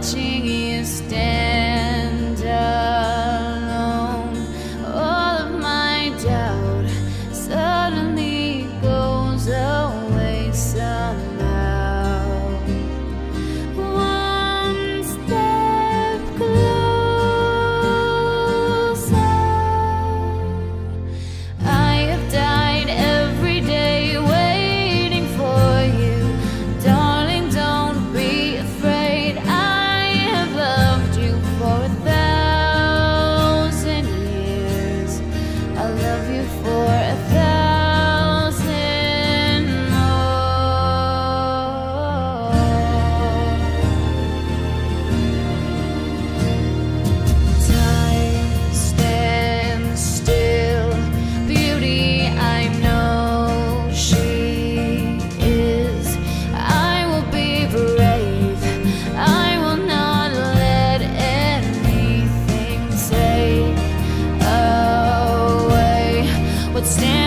watching you stand what's